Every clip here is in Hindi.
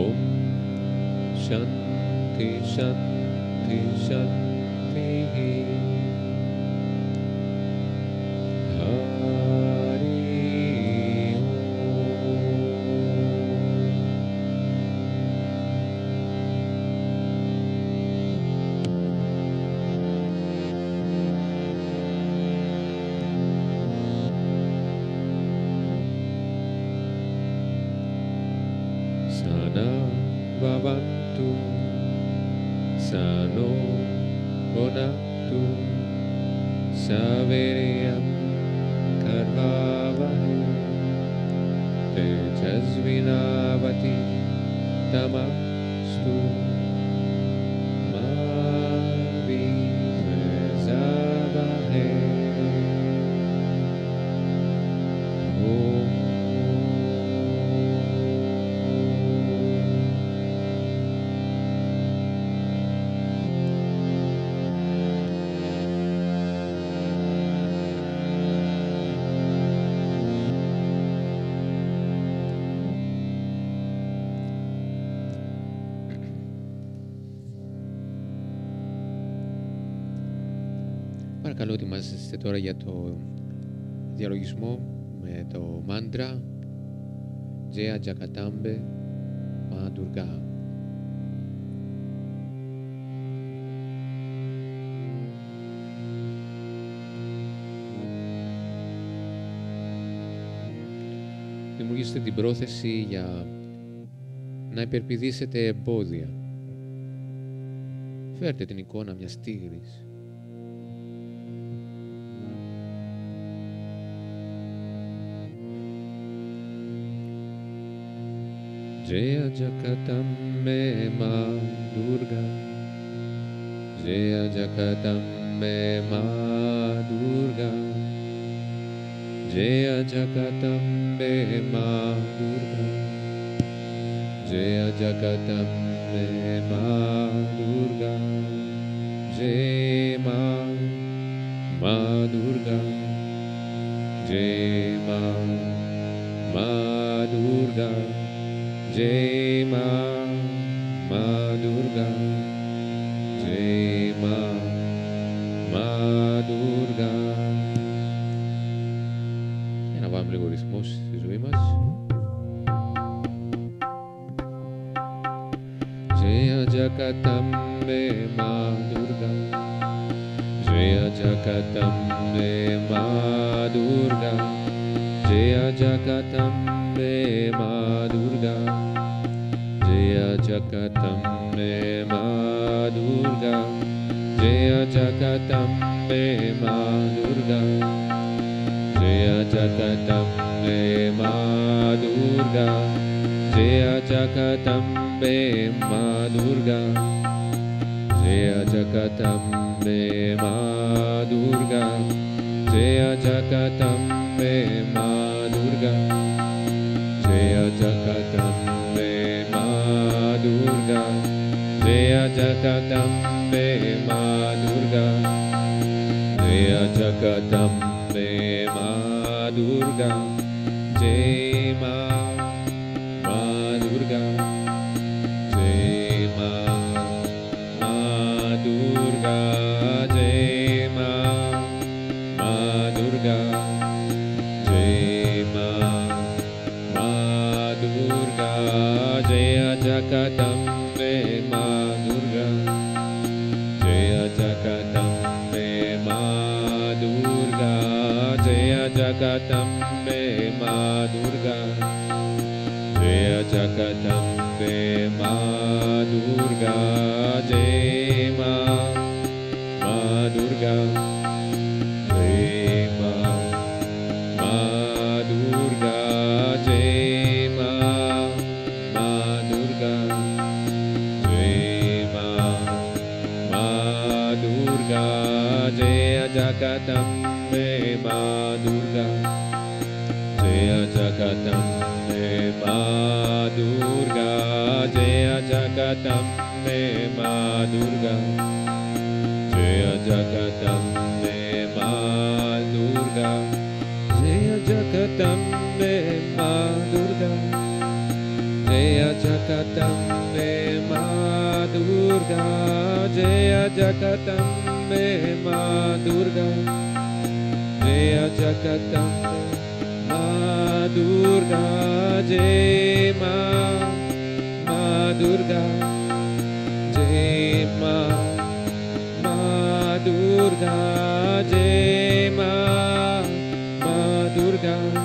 ॐ शं त्रिशन् त्रीश पुनः सवीर्यं कर्वावहे तेजस्विनावति तमस्तु Παρακαλώ ετοιμάζεστε τώρα για το διαλογισμό με το μάντρα Τζέα Τζακατάμπε Μαντουργά. Δημιουργήστε την πρόθεση για να υπερπηδήσετε εμπόδια. Φέρτε την εικόνα μιας τίγρης जय जगदम्बे मा दुर्गा। जय जगदम्बे मा दुर्गा। जय जगदम्बे मा दुर्गा। जय जगदम्बे मा दुर्गा। जय मा मा दुर्गा। जय मा मा Durga. Jai Ma Ma Durga Jai Ma Ma Durga Για να βάλουμε λίγο ρυθμό στη ζωή μας. Jaya Jakatambe Ma Durga Jaya Jakatambe Ma Durga Jaya Jakatambe Ma Durga Jaya Jakatambe Ma Durga Jaya Jakatambe Ma Durga Jaya Jakatambe Ma Durga Jaya Jakatambe Ma Durga Jaya Jakatambe Ma Durga Jaya Jakatambe Ma Durga Jaya Jakatambe Ma Durga Jaya Jakatambe Ma Durga Jaya Jakatambe Ma Durga Jai Ma Jagdambe मा दुर्गा। जय जगदम्बे मा दुर्गा। जय दुर्गा, जय जगदम्बे मा दुर्गा। जय जगदम्बे मा दुर्गा। जय जगदम्बे मा दुर्गा। जय जगदम्बे मा दुर्गा। जय जगदम्बे मा दुर्गा। जय जगदम्बे दुर्गा जय मा दुर्गा जय मा दुर्गा जय मा Durga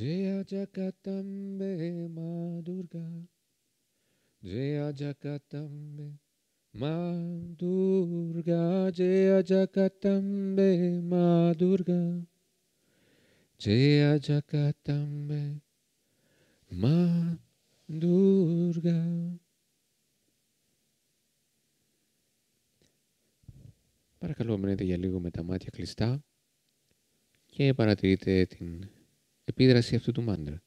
Jaya Jagatambe Ma Durga Jaya Jagatambe Ma Durga Jaya Jagatambe Ma Durga Jaya Jagatambe Ma Durga Παρακαλώ μείνετε για λίγο με τα μάτια κλειστά και παρατηρείτε την επίδραση αυτού του μάντρα.